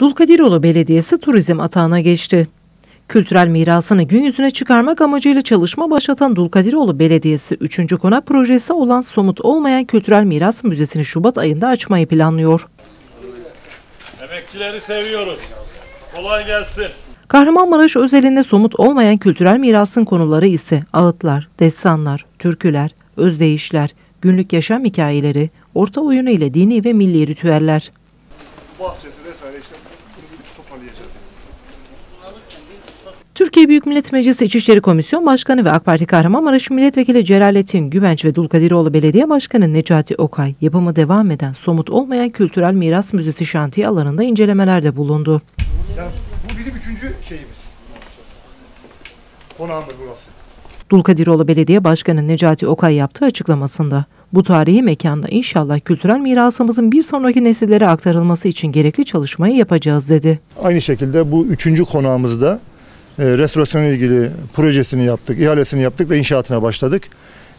Dulkadiroğlu Belediyesi turizm atağına geçti. Kültürel mirasını gün yüzüne çıkarmak amacıyla çalışma başlatan Dulkadiroğlu Belediyesi 3. konak projesi olan somut olmayan kültürel miras müzesini Şubat ayında açmayı planlıyor. Emekçileri seviyoruz. Kolay gelsin. Kahramanmaraş özelinde somut olmayan kültürel mirasın konuları ise ağıtlar, destanlar, türküler, özdeyişler, günlük yaşam hikayeleri, orta oyunu ile dini ve milli ritüeller. bahçesi vesaire işte bunu bir toparlayacağız. Türkiye Büyük Millet Meclisi İçişleri Komisyon Başkanı ve AK Parti Kahramanmaraş Milletvekili Celalettin Güvenç ve Dulkadiroğlu Belediye Başkanı Necati Okay yapımı devam eden somut olmayan kültürel miras müzesi şantiye alanında incelemelerde bulundu. Yani bu bizim üçüncü şeyimiz. Konağımız burası. Dulkadiroğlu Belediye Başkanı Necati Okay yaptığı açıklamasında bu tarihi mekanda inşallah kültürel mirasımızın bir sonraki nesillere aktarılması için gerekli çalışmayı yapacağız dedi. Aynı şekilde bu üçüncü konağımızda e, restorasyonla ilgili projesini yaptık, ihalesini yaptık ve inşaatına başladık.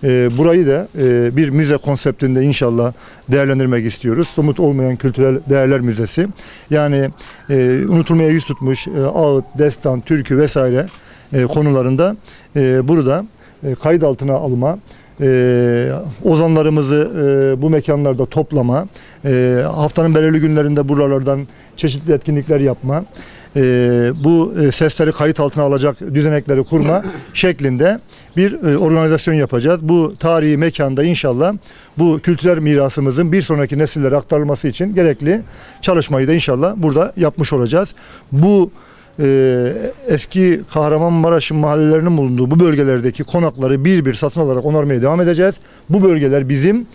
E, burayı da e, bir müze konseptinde inşallah değerlendirmek istiyoruz. Somut olmayan kültürel değerler müzesi. Yani unutulmaya yüz tutmuş ağıt, destan, türkü vesaire konularında burada kayıt altına alma, e, ozanlarımızı e, bu mekanlarda toplama, e, haftanın belirli günlerinde buralardan çeşitli etkinlikler yapma, e, bu e, sesleri kayıt altına alacak düzenekleri kurma şeklinde bir e, organizasyon yapacağız. Bu tarihi mekanda inşallah bu kültürel mirasımızın bir sonraki nesillere aktarılması için gerekli çalışmayı da inşallah burada yapmış olacağız. Bu e, eski Kahramanmaraş'ın mahallelerinin bulunduğu bu bölgelerdeki konakları bir bir satın alarak onarmaya devam edeceğiz. Bu bölgeler bizim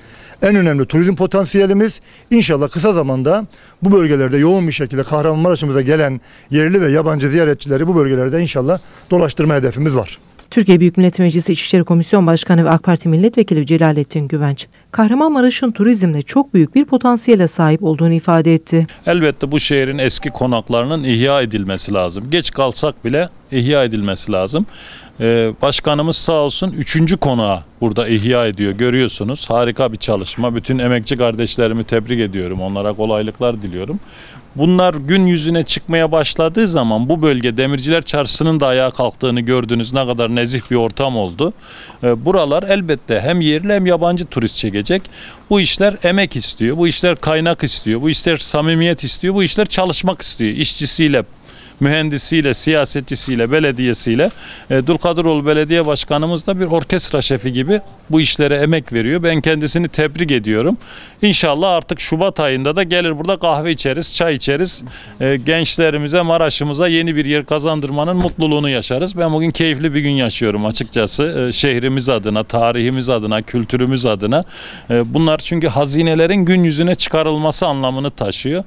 en önemli turizm potansiyelimiz. İnşallah kısa zamanda bu bölgelerde yoğun bir şekilde Kahramanmaraş'ımıza gelen yerli ve yabancı ziyaretçileri bu bölgelerde inşallah dolaştırma hedefimiz var. Türkiye Büyük Millet Meclisi İçişleri Komisyon Başkanı ve AK Parti Milletvekili Celalettin Güvenç, Kahramanmaraş'ın turizmde çok büyük bir potansiyele sahip olduğunu ifade etti. Elbette bu şehrin eski konaklarının ihya edilmesi lazım. Geç kalsak bile ihya edilmesi lazım. Ee, başkanımız sağ olsun 3. konağı burada ihya ediyor. Görüyorsunuz harika bir çalışma. Bütün emekçi kardeşlerimi tebrik ediyorum. Onlara kolaylıklar diliyorum. Bunlar gün yüzüne çıkmaya başladığı zaman bu bölge Demirciler Çarşısı'nın da ayağa kalktığını gördünüz. Ne kadar nezih bir ortam oldu. Ee, buralar elbette hem yerli hem yabancı turist çekecek. Bu işler emek istiyor. Bu işler kaynak istiyor. Bu işler samimiyet istiyor. Bu işler çalışmak istiyor. İşçisiyle, mühendisiyle, siyasetçisiyle, belediyesiyle. E, Dulkadiroğlu Belediye Başkanımız da bir orkestra şefi gibi bu işlere emek veriyor. Ben kendisini tebrik ediyorum. İnşallah artık Şubat ayında da gelir burada kahve içeriz, çay içeriz. E, gençlerimize, Maraş'ımıza yeni bir yer kazandırmanın mutluluğunu yaşarız. Ben bugün keyifli bir gün yaşıyorum açıkçası. E, şehrimiz adına, tarihimiz adına, kültürümüz adına. E, bunlar çünkü hazinelerin gün yüzüne çıkarılması anlamını taşıyor.